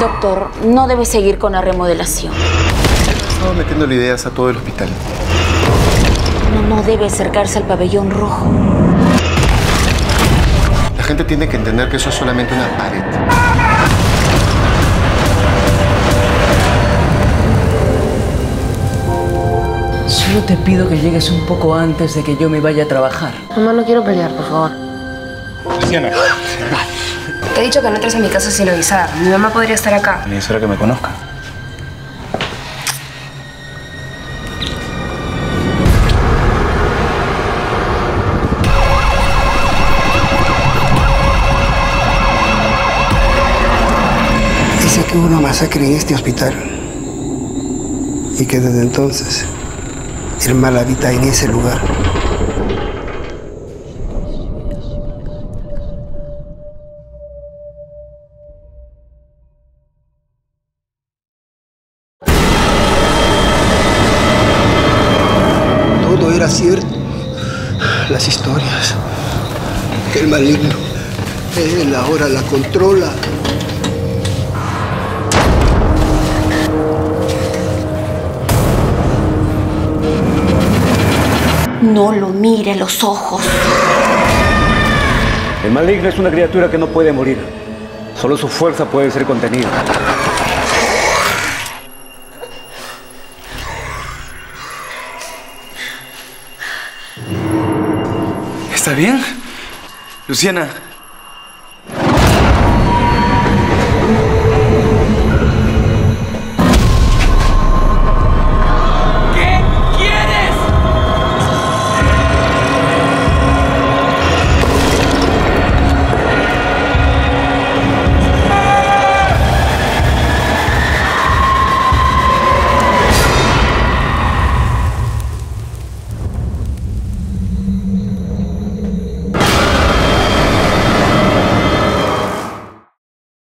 doctor, no debe seguir con la remodelación. Estaba metiéndole ideas a todo el hospital. No, no debe acercarse al pabellón rojo. La gente tiene que entender que eso es solamente una pared. Solo te pido que llegues un poco antes de que yo me vaya a trabajar. Mamá, no quiero pelear, por favor. Luciana. Te he dicho que no entres a mi casa sin avisar. Mi mamá podría estar acá. Ni siquiera que me conozca. Dice que hubo una masacre en este hospital y que desde entonces el mal habita en ese lugar. Todo era cierto. Las historias. Que el maligno, él ahora la controla. No lo mire los ojos. El maligno es una criatura que no puede morir. Solo su fuerza puede ser contenida. ¿Está bien? Luciana,